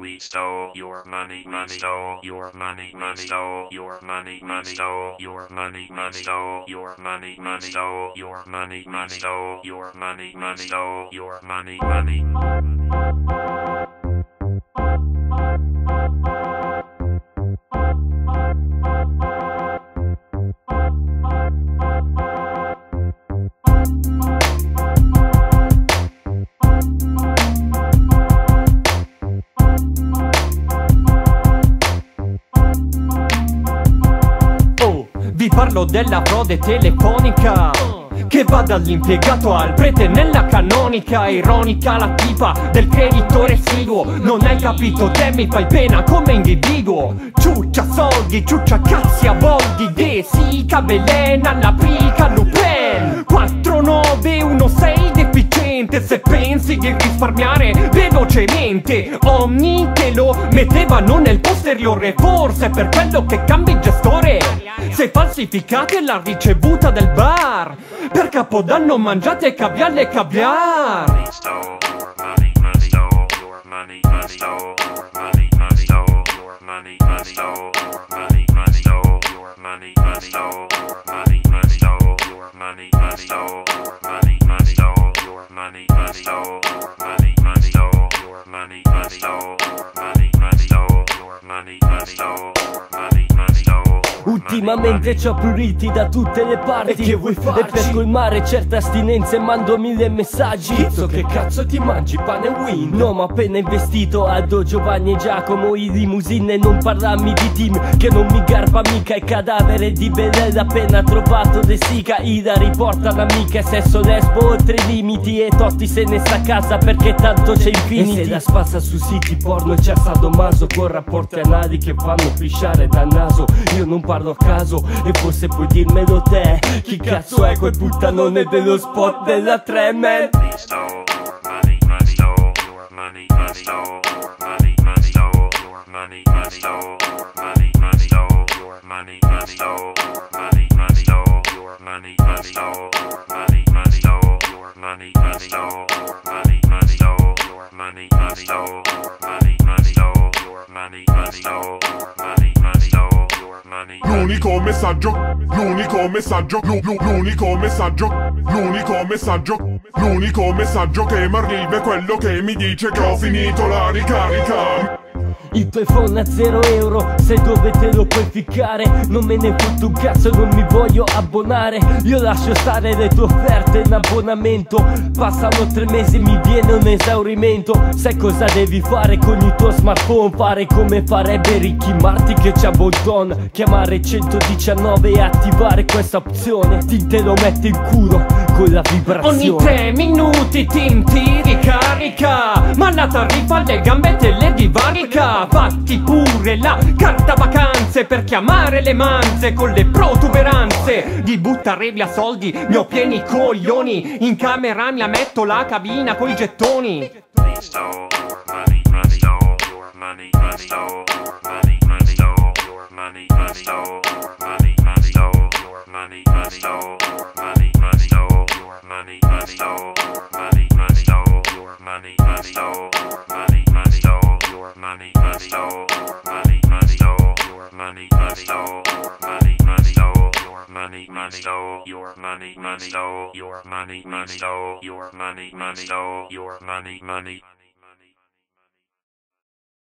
We stole your money, money, stole your money, money, stole your money, money, stole your money, money, stole your money, money, stole your money, money, stole your money, money, stole your money, money. Parlo della frode telefonica che va dall'impiegato al prete nella canonica. Ironica la tipa del creditore residuo Non hai capito te mi fai pena come individuo. Ciuccia soldi, ciuccia cazzi a voldi De Sica, Belena, la Se pensi di risparmiare velocemente Omni te lo mettevano nel posteriore Forse per quello che cambi gestore. Se falsificate la ricevuta del bar Per capodanno mangiate caviale e caviar. money, money, stole money, money, stole money, money, stole money, money, stole your money, money, stole your money, money, stole your money, money, stole your money, stole your money, stole Ultimamente c'ho pruriti da tutte le parti. E che vuoi farci? E per colmare certe astinenze mando mille messaggi. Schizzo che cazzo ti mangi? Pane win No ma appena investito Aldo, Giovanni e Giacomo I limousine non parlarmi di team Che non mi garba mica Il cadavere di Bellella appena trovato De Sica Ida riporta l'amica E sesso lesbo oltre i limiti E Totti se ne sta a casa perché tanto c'è infinity E se la spazza su siti porno e c'è sadomaso Con rapporti anali che fanno pisciare dal naso. Io non parlo a caso E forse puoi dirmelo te Chi cazzo è quel puttanone dello spot della 3 man We stole your money, money, stole your money, money, stole your money, money, stole your money, money, stole your money, money, stole your money, money, stole your money, money, stole your money, money, stole your money, money, stole your money, money, stole your money, money, stole your money, money, stole your money, money, stole your money, money, stole your money, money, stole your money. L'unico messaggio, l'unico messaggio, l'u- l'u- l'unico messaggio, l'unico messaggio, l'unico messaggio che mi arriva è quello che mi dice che ho finito la ricarica. Il tuo iPhone a 0 euro, sai dove te lo puoi ficcare? Non me ne fotto un cazzo, non mi voglio abbonare. Io lascio stare le tue offerte in abbonamento. Passano tre mesi, mi viene un esaurimento. Sai cosa devi fare con il tuo smartphone? Fare come farebbe Ricky Martin che c'ha Bolton. Chiamare 119 e attivare questa opzione. Ti te lo mette in culo con vibrazione. Ogni tre minuti Tim ti ricarica Ma la tariffa le gambe te le divarica. Fatti pure la carta vacanze Per chiamare le manze con le protuberanze. Di buttare via soldi ne ho pieni coglioni. In camera mi la metto la cabina coi gettoni. We stole your money, money, stole your money, money, stole your money, money, stole your money, money, stole your money, money, stole your money, money, stole your money, money, stole your money, money, stole your money, money, stole your money, money, stole your money, money, your money, money, your money, money, your money, money, your money, money, your money, money, your money, money.